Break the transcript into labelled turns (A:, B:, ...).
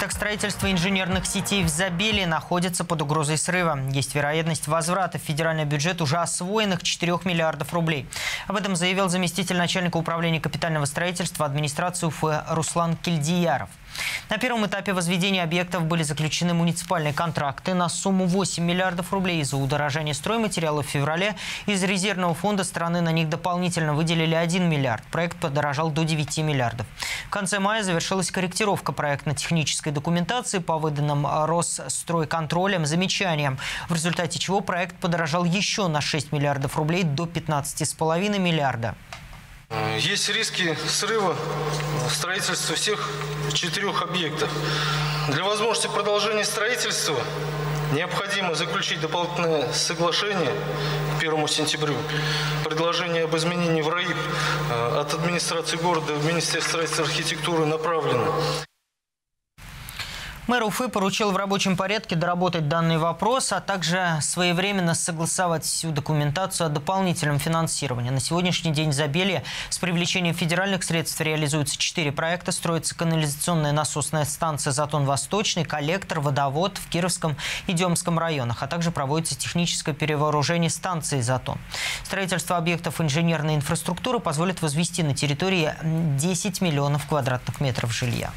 A: Итак, строительство инженерных сетей в Забеле находится под угрозой срыва. Есть вероятность возврата в федеральный бюджет уже освоенных 4 миллиардов рублей. Об этом заявил заместитель начальника управления капитального строительства администрации Уфы Руслан Кельдияров. На первом этапе возведения объектов были заключены муниципальные контракты на сумму 8 миллиардов рублей. Из-за удорожания стройматериалов в феврале из резервного фонда страны на них дополнительно выделили 1 миллиард. Проект подорожал до 9 миллиардов. В конце мая завершилась корректировка проектно-технической документации по выданным Росстройконтролем замечаниям, в результате чего проект подорожал еще на 6 миллиардов рублей до 15,5 миллиарда.
B: Есть риски срыва строительства всех четырех объектов. Для возможности продолжения строительства необходимо заключить дополнительное соглашение к 1 сентябрю. Предложение об изменении в РАИП э, от администрации города в Министерство строительства и архитектуры направлено.
A: Мэр Уфы поручил в рабочем порядке доработать данный вопрос, а также своевременно согласовать всю документацию о дополнительном финансировании. На сегодняшний день в с привлечением федеральных средств реализуются четыре проекта. Строится канализационная насосная станция «Затон-Восточный», коллектор, водовод в Кировском и Демском районах, а также проводится техническое перевооружение станции «Затон». Строительство объектов инженерной инфраструктуры позволит возвести на территории 10 миллионов квадратных метров жилья.